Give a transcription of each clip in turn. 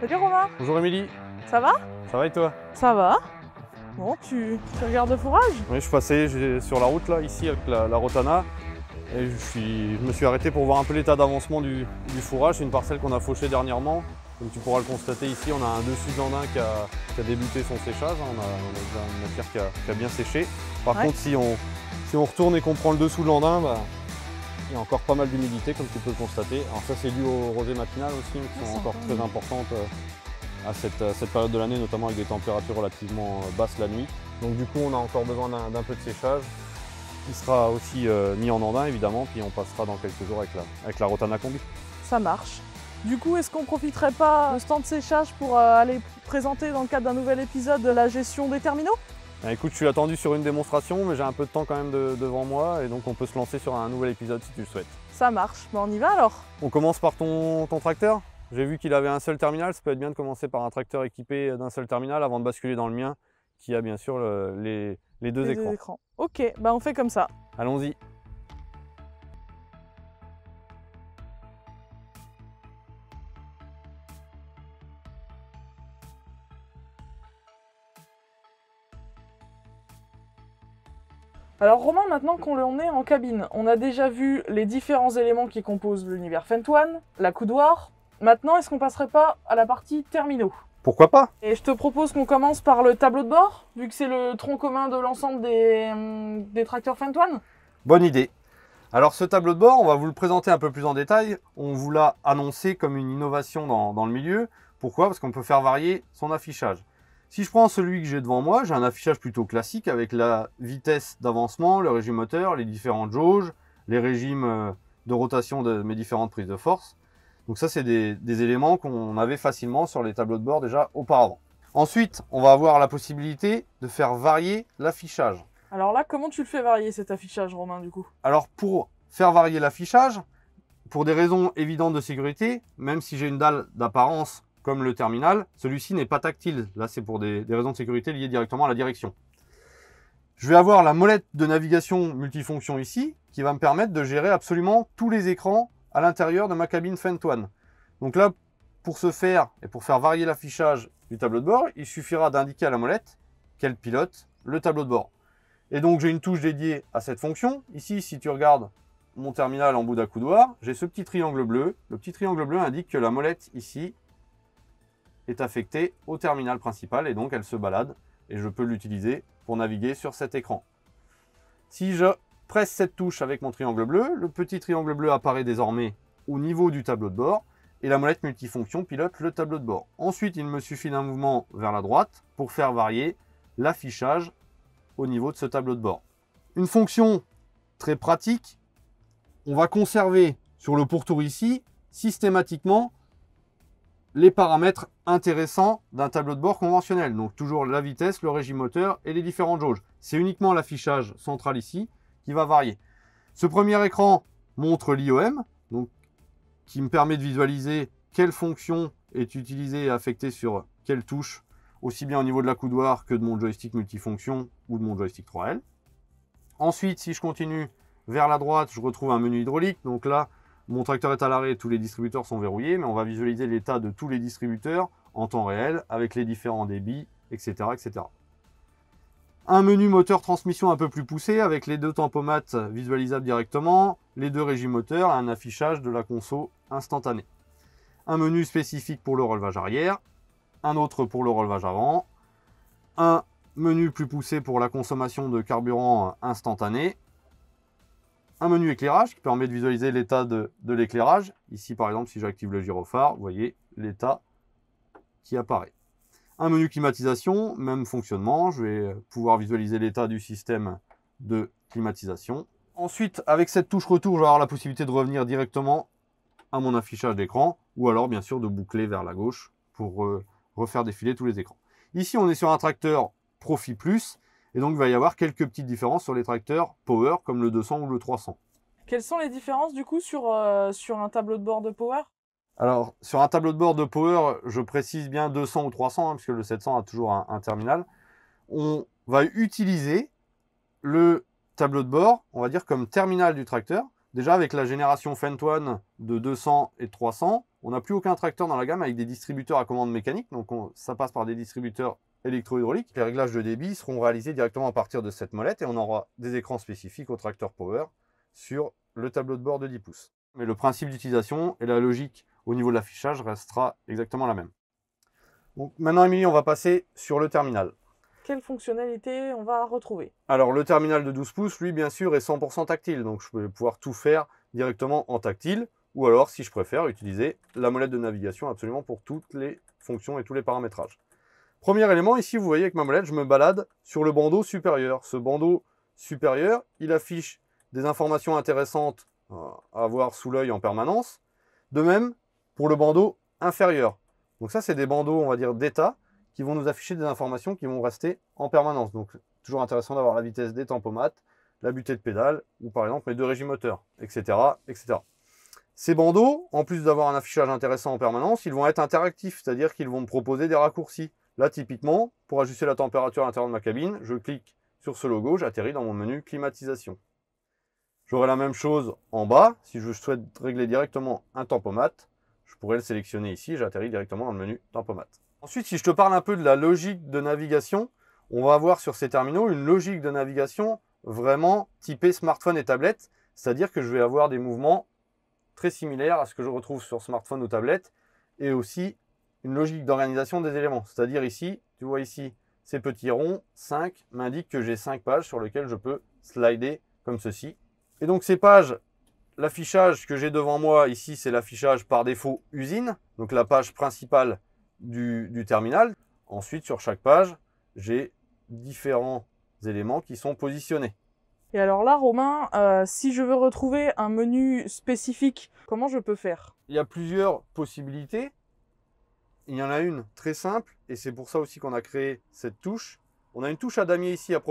Salut Romain, Bonjour Émilie, ça va? Ça va et toi? Ça va. Bon, tu, tu regardes le fourrage? Oui, je suis passé sur la route là, ici avec la, la Rotana, et je, suis- je me suis arrêté pour voir un peu l'état d'avancement du, du fourrage. C'est une parcelle qu'on a fauchée dernièrement. Comme tu pourras le constater ici, on a un dessus de landin qui a, qui a débuté son séchage. On a, on a déjà une matière qui a, qui a bien séché. Par Ouais. contre, si on, si on retourne et qu'on prend le dessous de landin, bah, il y a encore pas mal d'humidité, comme tu peux le constater. Alors ça, c'est dû aux rosées matinales aussi, qui Ah, sont encore très importantes euh, à cette, à cette période de l'année, notamment avec des températures relativement euh, basses la nuit. Donc du coup, on a encore besoin d'un peu de séchage. Il sera aussi euh, mis en andin, évidemment, puis on passera dans quelques jours avec la, avec la Rotana Combi. Ça marche. Du coup, est-ce qu'on profiterait pas de ce temps de séchage pour euh, aller présenter dans le cadre d'un nouvel épisode de la gestion des terminaux? Écoute, je suis attendu sur une démonstration, mais j'ai un peu de temps quand même de- devant moi, et donc on peut se lancer sur un nouvel épisode si tu le souhaites. Ça marche. Ben, on y va alors On commence par ton, ton tracteur. J'ai vu qu'il avait un seul terminal, ça peut être bien de commencer par un tracteur équipé d'un seul terminal avant de basculer dans le mien, qui a bien sûr le- les, les deux Les écrans. Ok, ben on fait comme ça. Allons-y. Alors Romain, maintenant qu'on est en cabine, on a déjà vu les différents éléments qui composent l'univers Fentoine, la coudoir. Maintenant, est-ce qu'on passerait pas à la partie terminaux? Pourquoi pas? Et je te propose qu'on commence par le tableau de bord, vu que c'est le tronc commun de l'ensemble des, hum, des tracteurs Fentoine. Bonne idée. Alors ce tableau de bord, on va vous le présenter un peu plus en détail. On vous l'a annoncé comme une innovation dans, dans le milieu. Pourquoi? Parce qu'on peut faire varier son affichage. Si je prends celui que j'ai devant moi, j'ai un affichage plutôt classique avec la vitesse d'avancement, le régime moteur, les différentes jauges, les régimes euh, de rotation de mes différentes prises de force. Donc ça, c'est des, des éléments qu'on avait facilement sur les tableaux de bord déjà auparavant. Ensuite, on va avoir la possibilité de faire varier l'affichage. Alors là, comment tu le fais varier cet affichage, Romain, du coup? Alors pour faire varier l'affichage, pour des raisons évidentes de sécurité, même si j'ai une dalle d'apparence comme le terminal, celui-ci n'est pas tactile. Là, c'est pour des, raisons de sécurité liées directement à la direction. Je vais avoir la molette de navigation multifonction ici, qui va me permettre de gérer absolument tous les écrans à l'intérieur de ma cabine Fentoine. Donc là, pour ce faire et pour faire varier l'affichage du tableau de bord, il suffira d'indiquer à la molette qu'elle pilote le tableau de bord. Et donc j'ai une touche dédiée à cette fonction. Ici, si tu regardes mon terminal en bout d'accoudoir, j'ai ce petit triangle bleu. Le petit triangle bleu indique que la molette ici est affectée au terminal principal et donc elle se balade et je peux l'utiliser pour naviguer sur cet écran. Si je presse cette touche avec mon triangle bleu, le petit triangle bleu apparaît désormais au niveau du tableau de bord et la molette multifonction pilote le tableau de bord. Ensuite, il me suffit d'un mouvement vers la droite pour faire varier l'affichage au niveau de ce tableau de bord. Une fonction très pratique, on va conserver sur le pourtour ici systématiquement les paramètres intéressants d'un tableau de bord conventionnel. Donc toujours la vitesse, le régime moteur et les différentes jauges. C'est uniquement l'affichage central ici qui va varier. Ce premier écran montre l'IOM, donc qui me permet de visualiser quelle fonction est utilisée et affectée sur quelle touche, aussi bien au niveau de la coudoir que de mon joystick multifonction ou de mon joystick 3L. Ensuite, si je continue vers la droite, je retrouve un menu hydraulique. Donc là, mon tracteur est à l'arrêt, tous les distributeurs sont verrouillés, mais on va visualiser l'état de tous les distributeurs en temps réel avec les différents débits, etc. etc. Un menu moteur transmission un peu plus poussé avec les deux tempomates visualisables directement, les deux régimes moteurs et un affichage de la console instantané. Un menu spécifique pour le relevage arrière, un autre pour le relevage avant, un menu plus poussé pour la consommation de carburant instantané, un menu éclairage qui permet de visualiser l'état de, l'éclairage. Ici, par exemple, si j'active le gyrophare, vous voyez l'état qui apparaît. Un menu climatisation, même fonctionnement. Je vais pouvoir visualiser l'état du système de climatisation. Ensuite, avec cette touche retour, je vais avoir la possibilité de revenir directement à mon affichage d'écran ou alors, bien sûr, de boucler vers la gauche pour euh, refaire défiler tous les écrans. Ici, on est sur un tracteur Profi Plus et donc il va y avoir quelques petites différences sur les tracteurs Power comme le 200 ou le 300. Quelles sont les différences du coup sur, euh, sur un tableau de bord de Power? Alors, sur un tableau de bord de Power, je précise bien 200 ou 300, hein, puisque le 700 a toujours un, un terminal. On va utiliser le tableau de bord, on va dire comme terminal du tracteur. Déjà avec la génération Fentoine de 200 et 300, on n'a plus aucun tracteur dans la gamme avec des distributeurs à commande mécanique, donc ça passe par des distributeurs électro-hydrauliques. Les réglages de débit seront réalisés directement à partir de cette molette et on aura des écrans spécifiques au tracteur Power sur le tableau de bord de 10 pouces. Mais le principe d'utilisation et la logique au niveau de l'affichage restera exactement la même. Donc maintenant, Émilie, on va passer sur le terminal. Quelle fonctionnalité on va retrouver? Alors, le terminal de 12 pouces, lui, bien sûr, est 100% tactile. Donc, je vais pouvoir tout faire directement en tactile. Ou alors, si je préfère, utiliser la molette de navigation absolument pour toutes les fonctions et tous les paramétrages. Premier élément, ici, vous voyez avec ma molette, je me balade sur le bandeau supérieur. Ce bandeau supérieur, il affiche des informations intéressantes euh, à avoir sous l'œil en permanence. De même, pour le bandeau inférieur. Donc ça, c'est des bandeaux, on va dire, d'état qui vont nous afficher des informations qui vont rester en permanence. Donc, toujours intéressant d'avoir la vitesse des tempomates, la butée de pédale, ou par exemple les deux régimes moteurs, etc., etc. Ces bandeaux, en plus d'avoir un affichage intéressant en permanence, ils vont être interactifs, c'est-à-dire qu'ils vont me proposer des raccourcis. Là, typiquement, pour ajuster la température à l'intérieur de ma cabine, je clique sur ce logo, j'atterris dans mon menu climatisation. J'aurai la même chose en bas. Si je souhaite régler directement un tempomate, je pourrais le sélectionner ici, j'atterris directement dans le menu tempomate. Ensuite, si je te parle un peu de la logique de navigation, on va avoir sur ces terminaux une logique de navigation vraiment typée smartphone et tablette, c'est-à-dire que je vais avoir des mouvements très similaires à ce que je retrouve sur smartphone ou tablette, et aussi une logique d'organisation des éléments. C'est-à-dire ici, tu vois ici, ces petits ronds, 5, m'indiquent que j'ai 5 pages sur lesquelles je peux slider comme ceci. Et donc ces pages, l'affichage que j'ai devant moi ici, c'est l'affichage par défaut usine, donc la page principale du, terminal. Ensuite, sur chaque page, j'ai différents éléments qui sont positionnés. Et alors là, Romain, euh, si je veux retrouver un menu spécifique, comment je peux faire? Il y a plusieurs possibilités. Il y en a une très simple, et c'est pour ça aussi qu'on a créé cette touche. On a une touche à damier ici à,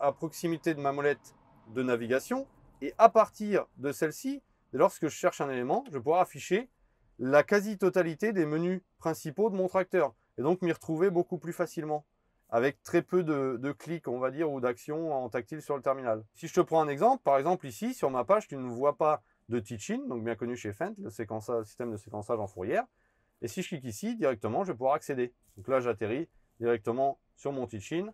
à proximité de ma molette de navigation. Et à partir de celle-ci, lorsque je cherche un élément, je pouvoir afficher la quasi-totalité des menus principaux de mon tracteur. Et donc m'y retrouver beaucoup plus facilement avec très peu de, clics, on va dire, ou d'actions en tactile sur le terminal. Si je te prends un exemple, par exemple ici, sur ma page, tu ne vois pas de teaching, donc bien connu chez Fent, le, système de séquençage en fourrière. Et si je clique ici, directement, je vais pouvoir accéder. Donc là, j'atterris directement sur mon teaching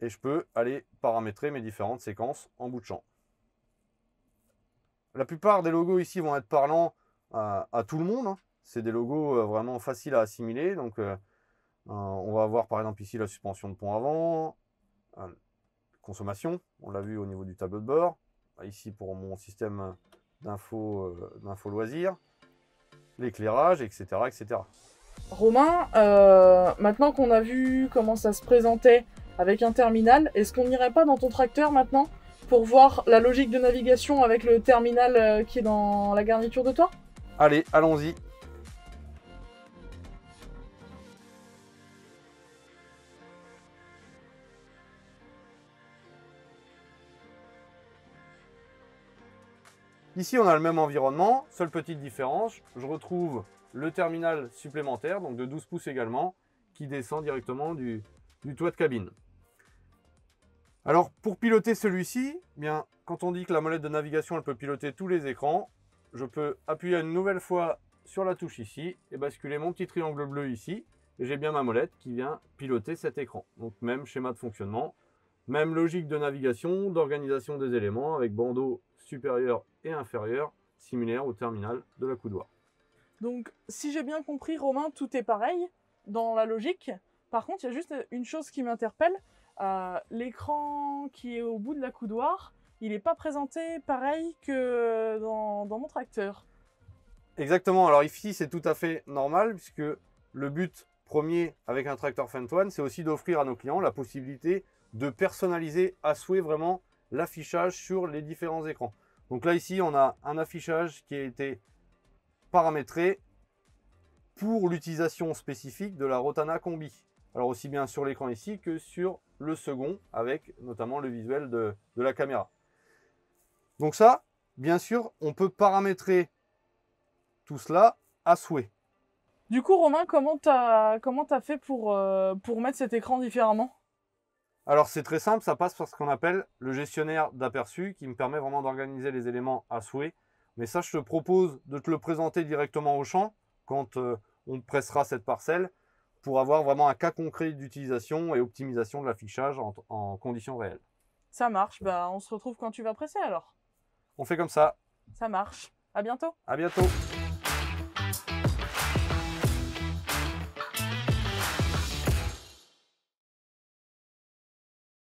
et je peux aller paramétrer mes différentes séquences en bout de champ. La plupart des logos ici vont être parlants à, tout le monde. Hein. C'est des logos euh, vraiment faciles à assimiler. Donc, euh, on va avoir par exemple ici la suspension de pont avant, consommation, on l'a vu au niveau du tableau de bord. Ici pour mon système d'info loisirs, l'éclairage, etc., etc. Romain, maintenant qu'on a vu comment ça se présentait avec un terminal, est-ce qu'on n'irait pas dans ton tracteur maintenant pour voir la logique de navigation avec le terminal qui est dans la garniture de toi? Allez, allons-y. Ici, on a le même environnement, seule petite différence, je retrouve le terminal supplémentaire, donc de 12 pouces également, qui descend directement du, toit de cabine. Alors, pour piloter celui-ci, eh quand on dit que la molette de navigation elle peut piloter tous les écrans, je peux appuyer une nouvelle fois sur la touche ici et basculer mon petit triangle bleu ici. Et j'ai bien ma molette qui vient piloter cet écran. Donc même schéma de fonctionnement, même logique de navigation, d'organisation des éléments avec bandeau supérieur et inférieur, similaire au terminal de la coudoir. Donc si j'ai bien compris Romain, tout est pareil dans la logique. Par contre, il y a juste une chose qui m'interpelle. Euh, l'écran qui est au bout de la coudoir, il n'est pas présenté pareil que dans, mon tracteur. Exactement, alors ici c'est tout à fait normal puisque le but premier avec un tracteur Fentoine, c'est aussi d'offrir à nos clients la possibilité de personnaliser à souhait vraiment l'affichage sur les différents écrans. Donc là ici on a un affichage qui a été paramétré pour l'utilisation spécifique de la Rotana Combi. Alors aussi bien sur l'écran ici que sur le second avec notamment le visuel de la caméra. Donc ça, bien sûr, on peut paramétrer tout cela à souhait. Du coup, Romain, comment tu as, fait euh, pour mettre cet écran différemment? Alors c'est très simple, ça passe par ce qu'on appelle le gestionnaire d'aperçu qui me permet vraiment d'organiser les éléments à souhait Mais ça, je te propose de te le présenter directement au champ quand euh, on pressera cette parcelle pour avoir vraiment un cas concret d'utilisation et optimisation de l'affichage en, en conditions réelles. Ça marche. Bah, on se retrouve quand tu vas presser alors. On fait comme ça. Ça marche. À bientôt. À bientôt.